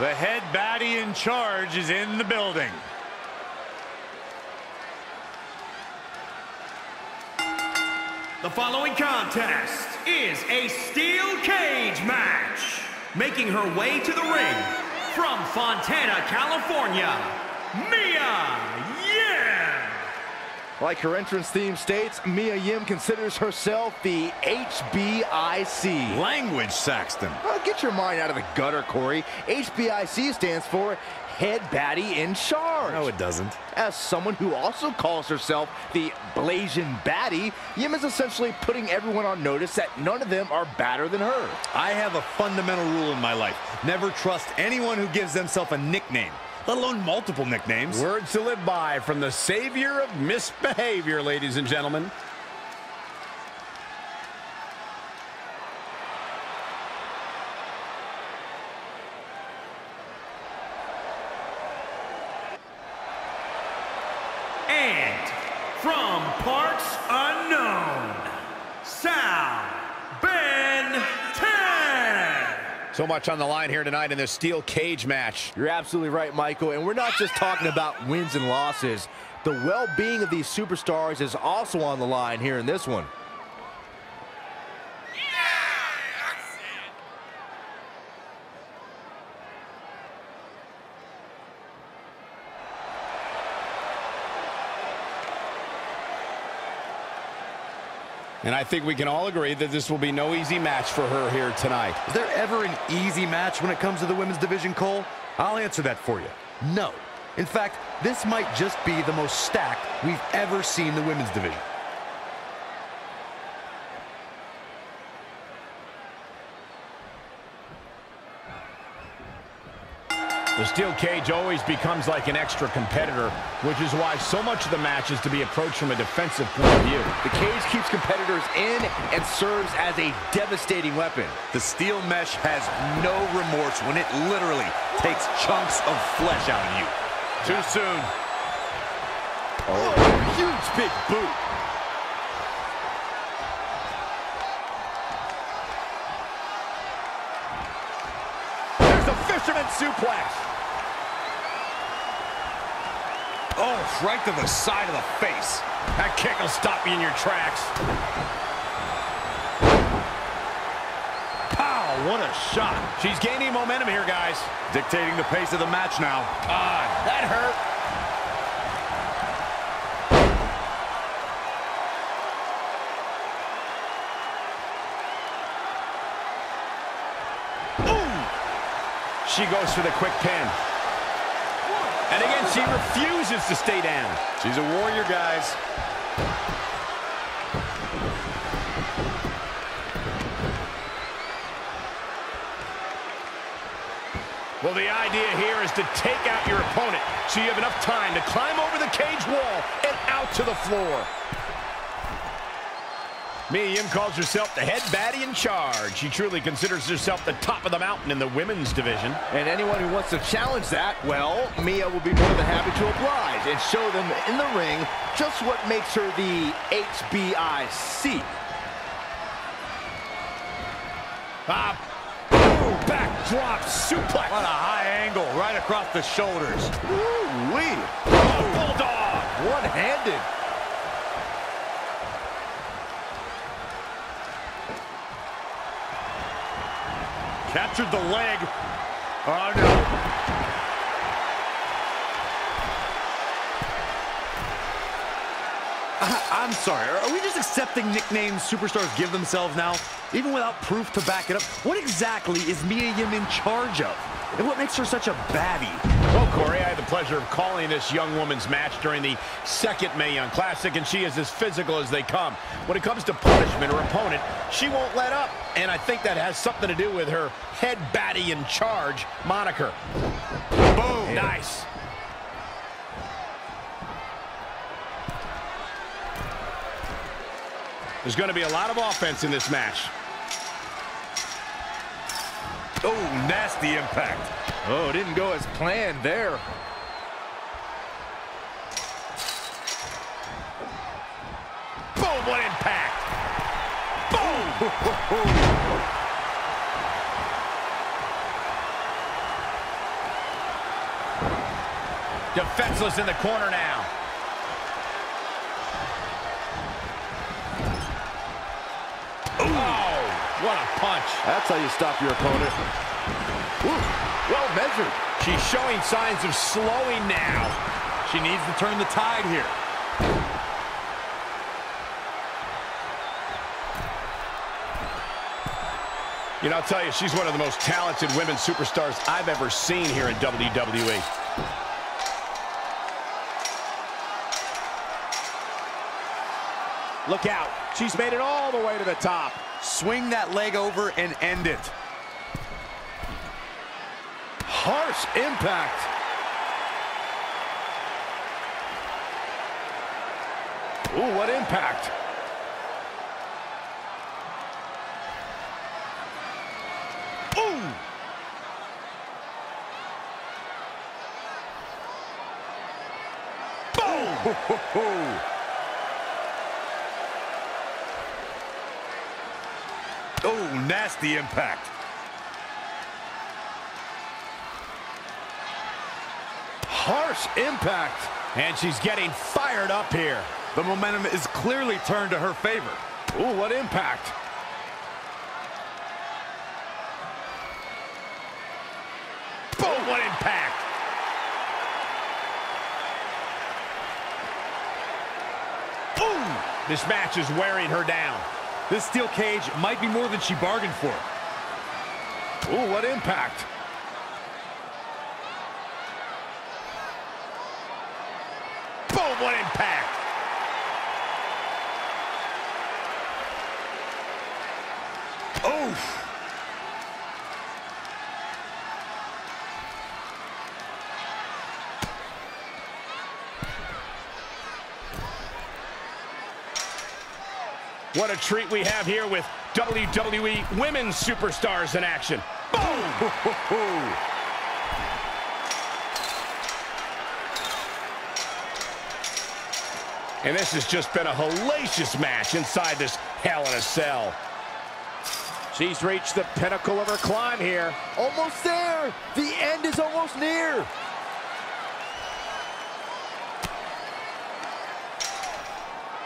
The head baddie in charge is in the building. The following contest is a steel cage match. Making her way to the ring from Fontana, California, Mia. Like her entrance theme states, Mia Yim considers herself the HBIC. Language, Saxton. Well, get your mind out of the gutter, Corey. HBIC stands for Head Baddie in Charge. No, it doesn't. As someone who also calls herself the Blasian Baddie, Yim is essentially putting everyone on notice that none of them are badder than her. I have a fundamental rule in my life. Never trust anyone who gives themselves a nickname, let alone multiple nicknames. Words to live by from the savior of misbehavior, ladies and gentlemen. So much on the line here tonight in this steel cage match. You're absolutely right, Michael. And we're not just talking about wins and losses. The well-being of these superstars is also on the line here in this one. And I think we can all agree that this will be no easy match for her here tonight. Is there ever an easy match when it comes to the women's division, Cole? I'll answer that for you. No. In fact, this might just be the most stacked we've ever seen the women's division. The steel cage always becomes like an extra competitor, which is why so much of the match is to be approached from a defensive point of view. The cage keeps competitors in and serves as a devastating weapon. The steel mesh has no remorse when it literally takes chunks of flesh out of you. Too soon. Oh, huge big boot. Fisherman suplex. Oh, right to the side of the face. That kick will stop you in your tracks. Pow, what a shot. She's gaining momentum here, guys. Dictating the pace of the match now. Ah, that hurt. She goes for the quick pin. And again, she refuses to stay down. She's a warrior, guys. Well, the idea here is to take out your opponent so you have enough time to climb over the cage wall and out to the floor. Mia Yim calls herself the head baddie in charge. She truly considers herself the top of the mountain in the women's division. And anyone who wants to challenge that, well, Mia will be more than happy to oblige and show them in the ring just what makes her the HBIC. Ah, boom, backdrop suplex. What a high angle right across the shoulders. Ooh-wee. Oh, bulldog. One-handed. Captured the leg. Oh, no. I'm sorry, are we just accepting nicknames superstars give themselves now, even without proof to back it up? What exactly is Mia Yim in charge of? And what makes her such a baddie? Well, Corey, I had the pleasure of calling this young woman's match during the second Mae Young Classic, and she is as physical as they come. When it comes to punishment or opponent, she won't let up. And I think that has something to do with her head baddie in charge moniker. Boom, nice. There's going to be a lot of offense in this match. Oh, nasty impact. Oh, it didn't go as planned there. Boom, what impact. Boom. Defenseless in the corner now. Oh, what a punch. That's how you stop your opponent. Ooh, well measured. She's showing signs of slowing now. She needs to turn the tide here. You know, I'll tell you, she's one of the most talented women superstars I've ever seen here in WWE. Look out. She's made it all the way to the top. Swing that leg over and end it. Harsh impact. Ooh, what impact. Ooh. Boom. Oh, nasty impact. Harsh impact. And she's getting fired up here. The momentum is clearly turned to her favor. Ooh, what impact. Boom, what impact. Boom! This match is wearing her down. This steel cage might be more than she bargained for. Ooh, what impact. Boom, what impact. Oh! What a treat we have here with WWE Women's Superstars in action. Boom! And this has just been a hellacious match inside this Hell in a Cell. She's reached the pinnacle of her climb here. Almost there. The end is almost near.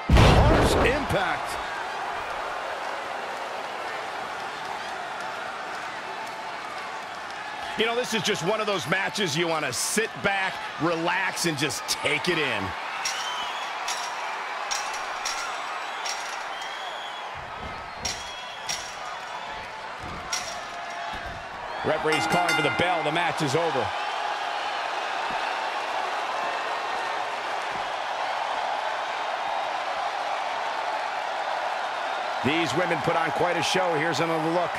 Harsh impact. You know, this is just one of those matches you want to sit back, relax, and just take it in. Referee's calling for the bell. The match is over. These women put on quite a show. Here's another look.